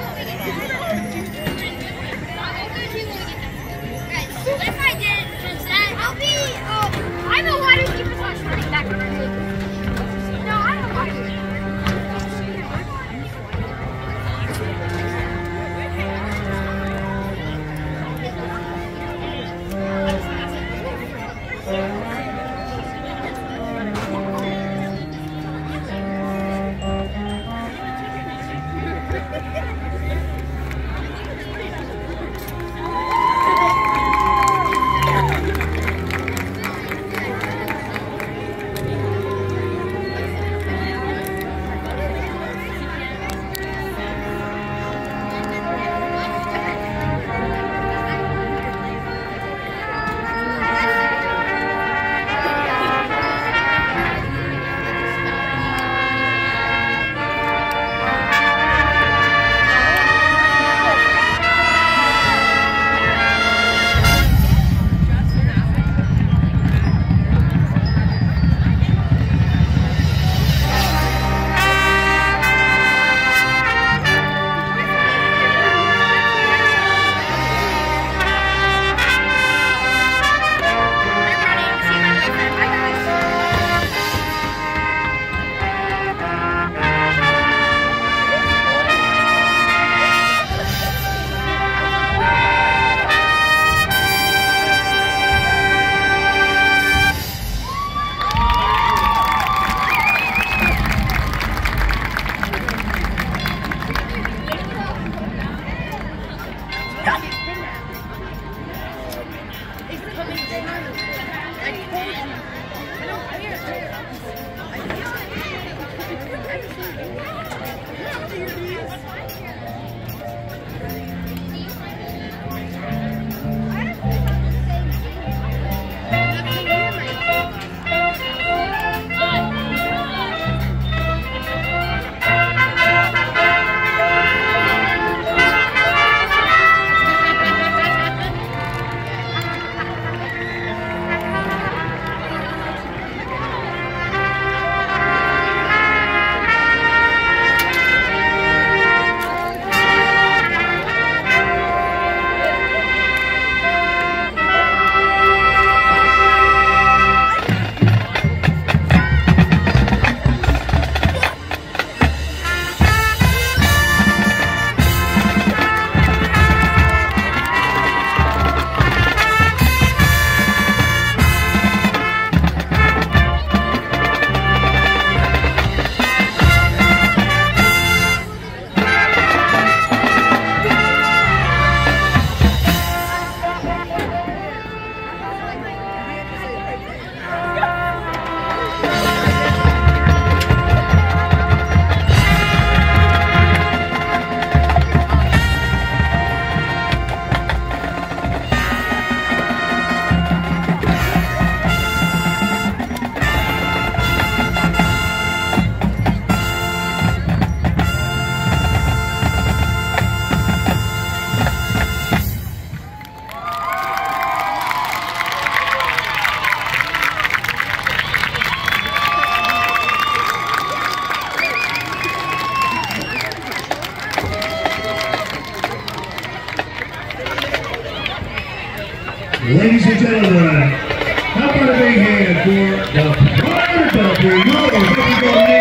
Yeah. Ladies and gentlemen, how about a big hand for the Pride Bumpy?